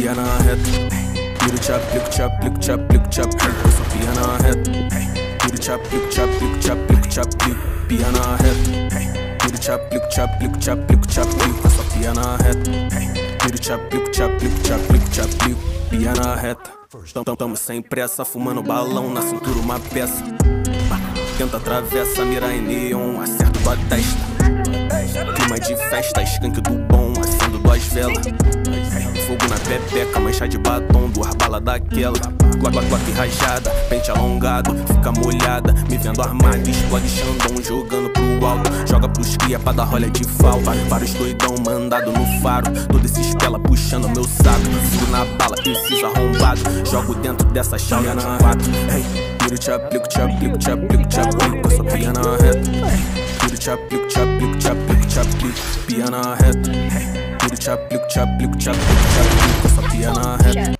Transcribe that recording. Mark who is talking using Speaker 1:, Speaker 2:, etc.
Speaker 1: pia na reta. Vira o chap, plico chap, plico chap, plico chap, pia na reta. Vira o chap, plico chap, plico chap, chap, pia na reta. Vira o chap, plico chap, plico chap, plico chap, pia na reta. Vira o chap, plico chap, plico chap, chap, pia na reta. Tamo, tamo sem pressa, fumando balão na cintura uma peça. Tenta atravessa, mira em neon, acerto tua testa. Clima de festa, skunk do bom, acendo duas velas. Fogo pepeca, mancha de batom, duas balas daquela. Glock, rajada, pente alongado, fica molhada. Me vendo armado, explode Xandão, jogando pro alto. Joga pros cria pra dar rolha de falta. Vários doidão mandado no faro. Todo esse espela puxando meu saco. Sigo na bala, preciso arrombado. Jogo dentro dessa chave na quatro. Hey, tiro, te aplico, te aplico, te aplico, te aplico. Eu sou pia na reta. Tiro, te aplico, te aplico, te aplico, te aplico. chap, look chap, look chap, look chap, look chap, look chap, look chap, look chap,